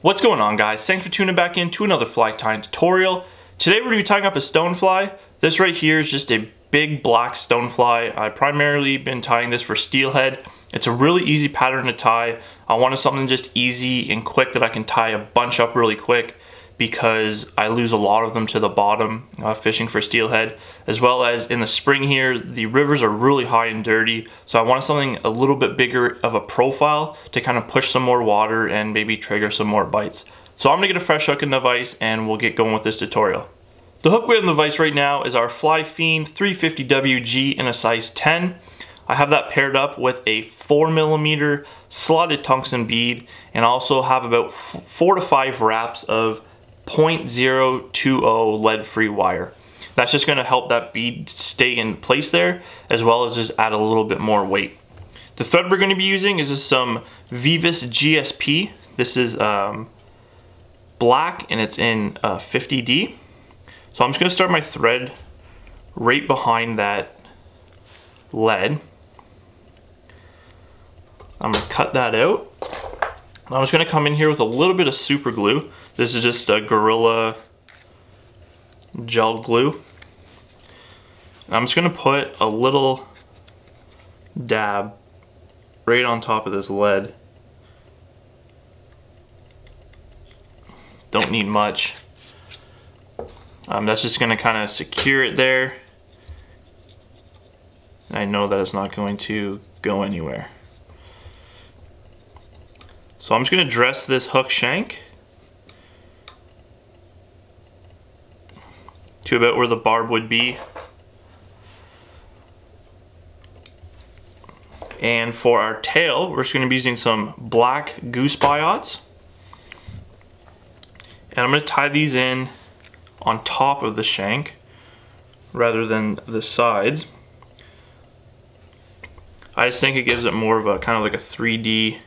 What's going on guys? Thanks for tuning back in to another fly tying tutorial. Today we're going to be tying up a stonefly. This right here is just a big black stonefly. I primarily been tying this for steelhead. It's a really easy pattern to tie. I wanted something just easy and quick that I can tie a bunch up really quick because I lose a lot of them to the bottom uh, fishing for steelhead as well as in the spring here the rivers are really high and dirty so I wanted something a little bit bigger of a profile to kind of push some more water and maybe trigger some more bites. So I'm gonna get a fresh hook in the vise and we'll get going with this tutorial. The hook we have in the vise right now is our Fly Fiend 350WG in a size 10 I have that paired up with a 4 millimeter slotted tungsten bead and also have about 4 to 5 wraps of 0.020 lead-free wire. That's just going to help that bead stay in place there, as well as just add a little bit more weight. The thread we're going to be using is just some Veevus GSP. This is um, black and it's in uh, 50D. So I'm just going to start my thread right behind that lead. I'm going to cut that out. I'm just going to come in here with a little bit of super glue. This is just a Gorilla gel glue. I'm just going to put a little dab right on top of this lead. Don't need much. Um, that's just going to kind of secure it there. I know that it's not going to go anywhere. So I'm just going to dress this hook shank to about where the barb would be. And for our tail, we're just going to be using some black goose biots. And I'm going to tie these in on top of the shank rather than the sides. I just think it gives it more of a kind of like a 3D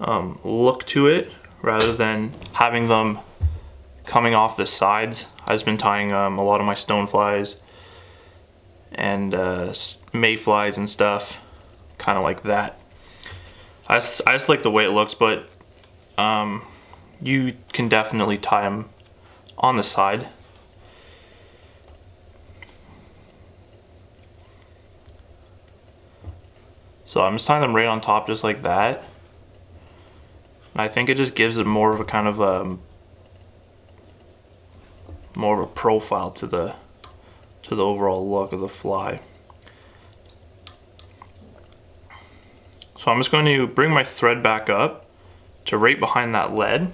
um, look to it rather than having them coming off the sides. I've been tying um, a lot of my stoneflies and uh, mayflies and stuff kind of like that. I just, I just like the way it looks but um, you can definitely tie them on the side. So I'm just tying them right on top just like that. I think it just gives it more of a kind of a um, more of a profile to the to the overall look of the fly. So I'm just going to bring my thread back up to right behind that lead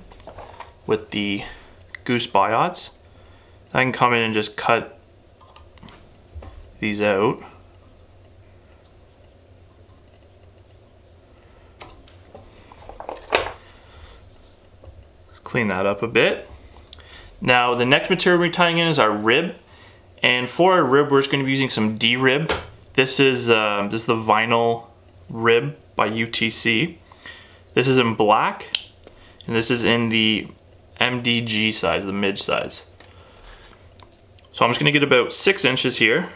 with the goose biots. I can come in and just cut these out. clean that up a bit. Now the next material we're tying in is our rib. And for our rib, we're just gonna be using some D-rib. This is, uh, this is the vinyl rib by UTC. This is in black, and this is in the MDG size, the mid size. So I'm just gonna get about six inches here.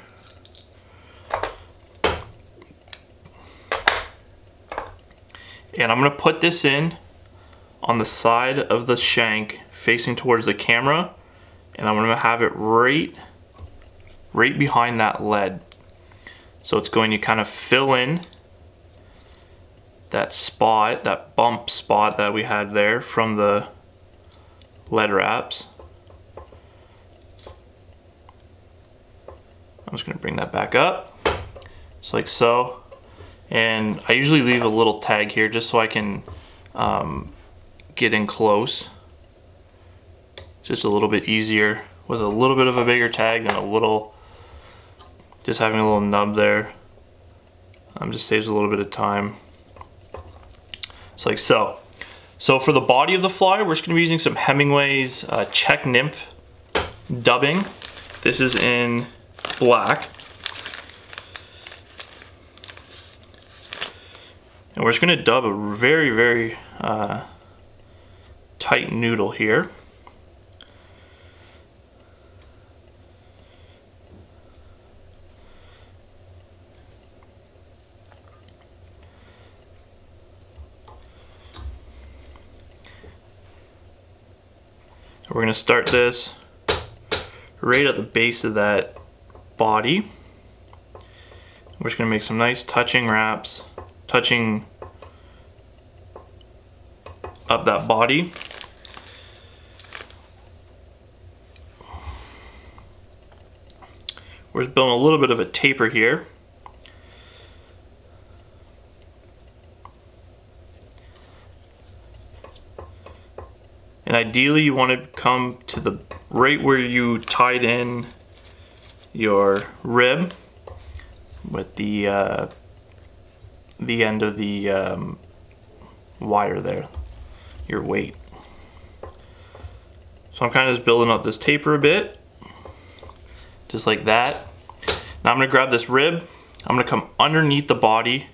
And I'm gonna put this in on the side of the shank facing towards the camera and I'm gonna have it right right behind that lead so it's going to kind of fill in that spot that bump spot that we had there from the lead wraps. I'm just gonna bring that back up just like so. And I usually leave a little tag here just so I can um, get in close. Just a little bit easier with a little bit of a bigger tag than a little, just having a little nub there. Um, just saves a little bit of time. It's like so. So for the body of the fly, we're just gonna be using some Hemingway's uh, Czech Nymph dubbing. This is in black. And we're just gonna dub a very, very uh, tight noodle here. We're gonna start this right at the base of that body. We're just gonna make some nice touching wraps, touching up that body. We're just building a little bit of a taper here. Ideally you want to come to the right where you tied in your rib with the uh, the end of the um, wire there, your weight. So I'm kind of just building up this taper a bit, just like that. Now I'm gonna grab this rib, I'm gonna come underneath the body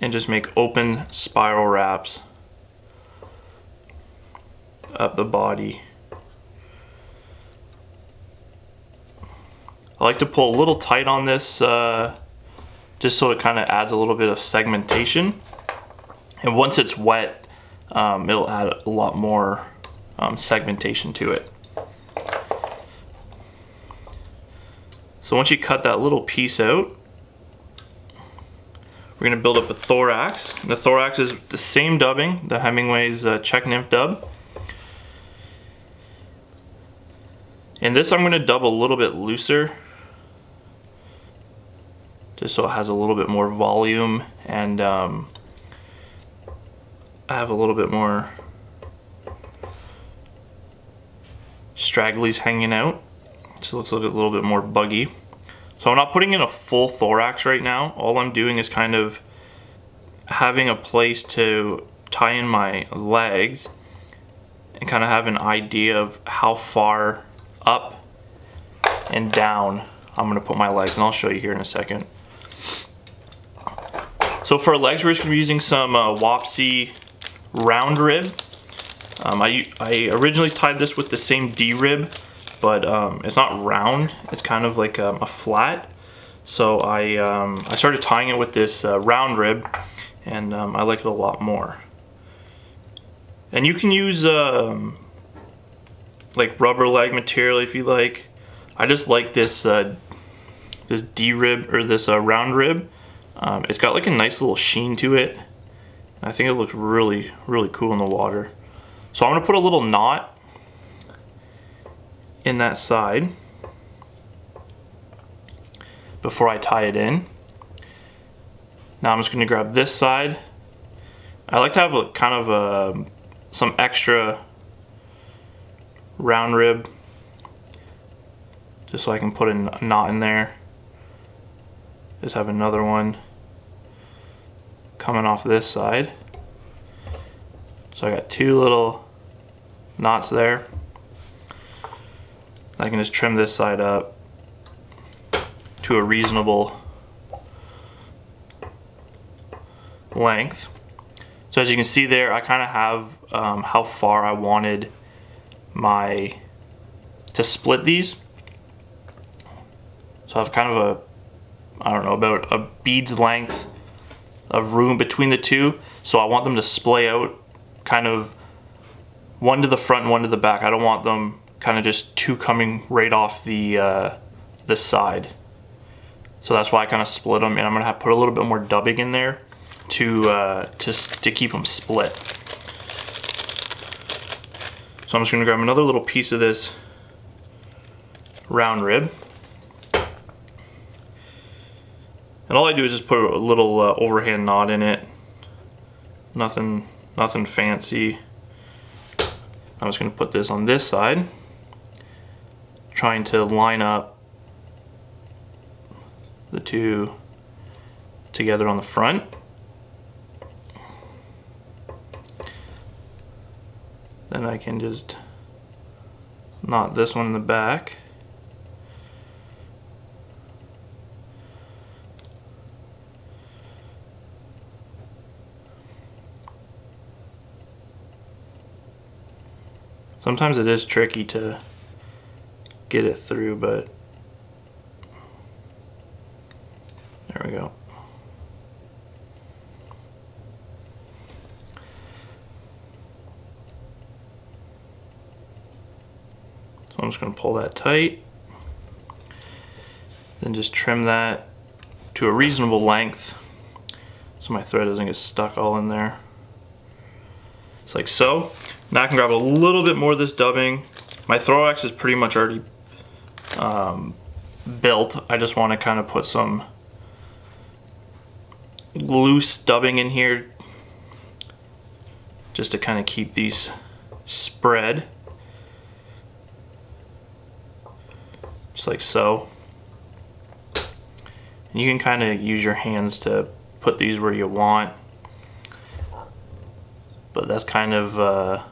and just make open spiral wraps up the body. I like to pull a little tight on this uh, just so it kind of adds a little bit of segmentation. And once it's wet, um, it'll add a lot more um, segmentation to it. So once you cut that little piece out, we're gonna build up a thorax. And the thorax is the same dubbing, the Hemingway's uh, Czech nymph dub. And this I'm going to dub a little bit looser just so it has a little bit more volume and um, I have a little bit more stragglies hanging out so it looks a little bit more buggy. So I'm not putting in a full thorax right now. All I'm doing is kind of having a place to tie in my legs and kind of have an idea of how far up and down I'm gonna put my legs and I'll show you here in a second. So for legs we're just gonna be using some uh, Wapsi round rib. Um, I, I originally tied this with the same D rib but um, it's not round it's kind of like um, a flat so I, um, I started tying it with this uh, round rib and um, I like it a lot more. And you can use um, like rubber leg material if you like. I just like this uh, this D rib or this uh, round rib. Um, it's got like a nice little sheen to it. I think it looks really really cool in the water. So I'm gonna put a little knot in that side before I tie it in. Now I'm just gonna grab this side. I like to have a kind of a, um, some extra round rib just so I can put a knot in there. Just have another one coming off this side. So I got two little knots there. I can just trim this side up to a reasonable length. So as you can see there, I kind of have um, how far I wanted my to split these. So I have kind of a, I don't know, about a bead's length of room between the two. So I want them to splay out kind of one to the front and one to the back. I don't want them kind of just two coming right off the, uh, the side. So that's why I kind of split them and I'm gonna have put a little bit more dubbing in there to, uh, to, to keep them split. So I'm just gonna grab another little piece of this round rib. And all I do is just put a little uh, overhand knot in it. Nothing, nothing fancy. I'm just gonna put this on this side. Trying to line up the two together on the front. Then I can just knot this one in the back. Sometimes it is tricky to get it through, but there we go. I'm just gonna pull that tight. Then just trim that to a reasonable length so my thread doesn't get stuck all in there. It's like so. Now I can grab a little bit more of this dubbing. My thorax is pretty much already um, built. I just want to kind of put some loose dubbing in here just to kind of keep these spread. Just like so. And you can kind of use your hands to put these where you want. But that's kind of uh,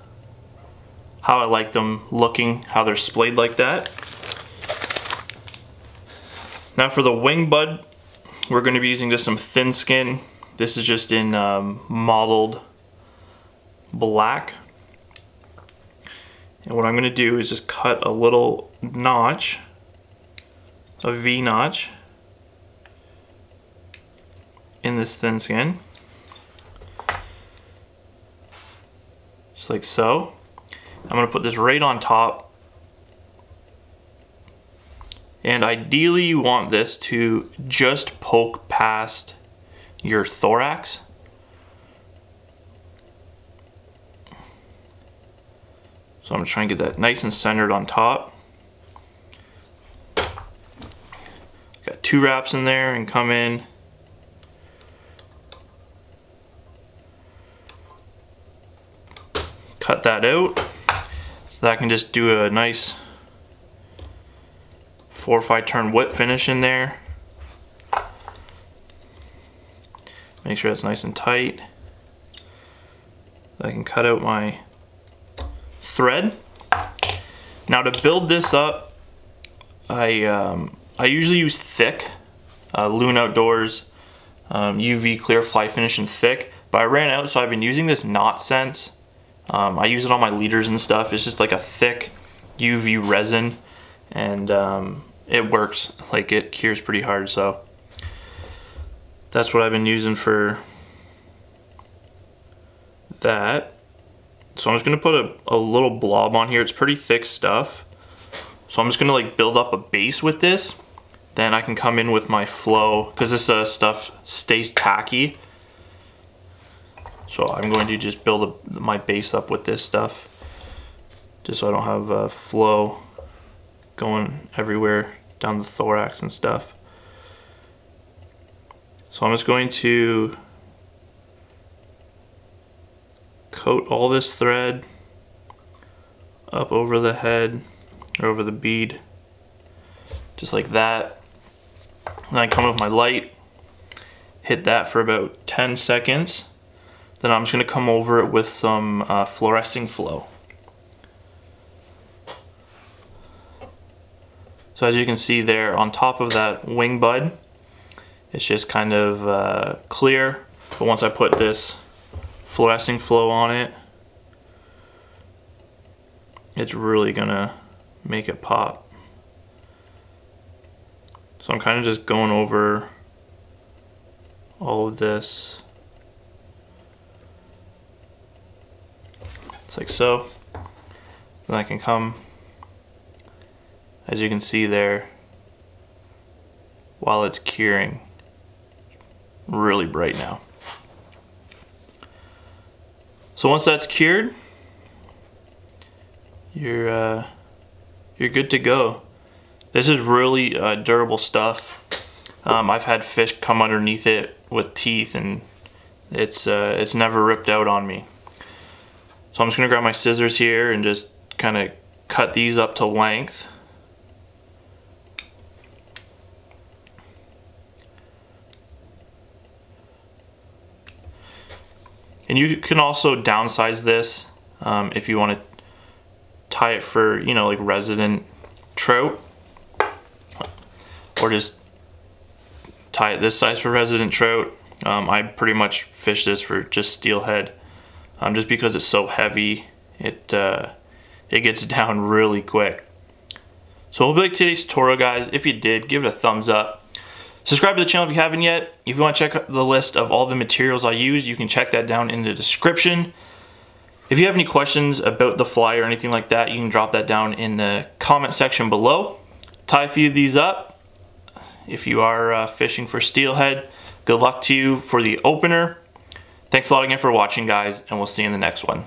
how I like them looking, how they're splayed like that. Now for the wing bud, we're going to be using just some thin skin. This is just in um, mottled black. And what I'm going to do is just cut a little notch, a V notch, in this thin skin. Just like so. I'm to put this right on top. And ideally you want this to just poke past your thorax. So I'm gonna try and get that nice and centered on top. Got two wraps in there and come in cut that out. So I can just do a nice four or five turn whip finish in there. Make sure it's nice and tight. I can cut out my thread. Now to build this up, I, um, I usually use thick, uh, Loon Outdoors um, UV clear fly finish and thick, but I ran out so I've been using this Knot Sense. Um, I use it on my leaders and stuff. It's just like a thick UV resin and um, it works. Like it cures pretty hard so that's what I've been using for that. So I'm just gonna put a, a little blob on here. It's pretty thick stuff. So I'm just gonna like build up a base with this. Then I can come in with my flow, because this uh, stuff stays tacky. So I'm going to just build a, my base up with this stuff. Just so I don't have uh, flow going everywhere down the thorax and stuff. So I'm just going to coat all this thread up over the head or over the bead just like that then I come with my light hit that for about 10 seconds. Then I'm just going to come over it with some uh, fluorescing flow. So as you can see there on top of that wing bud it's just kind of uh, clear. But once I put this fluorescing flow on it, it's really gonna make it pop. So I'm kind of just going over all of this. It's like so. Then I can come, as you can see there, while it's curing, really bright now. So once that's cured, you're uh, you're good to go. This is really uh, durable stuff. Um, I've had fish come underneath it with teeth and it's uh, it's never ripped out on me. So I'm just gonna grab my scissors here and just kind of cut these up to length. And you can also downsize this um, if you want to tie it for, you know, like resident trout. Or just tie it this size for resident trout. Um, I pretty much fish this for just steelhead. Um, just because it's so heavy, it, uh, it gets down really quick. So hope you like today's tutorial guys. If you did, give it a thumbs up. Subscribe to the channel if you haven't yet. If you want to check the list of all the materials I use, you can check that down in the description. If you have any questions about the fly or anything like that, you can drop that down in the comment section below. Tie a few of these up. If you are uh, fishing for steelhead, good luck to you for the opener. Thanks a lot again for watching, guys, and we'll see you in the next one.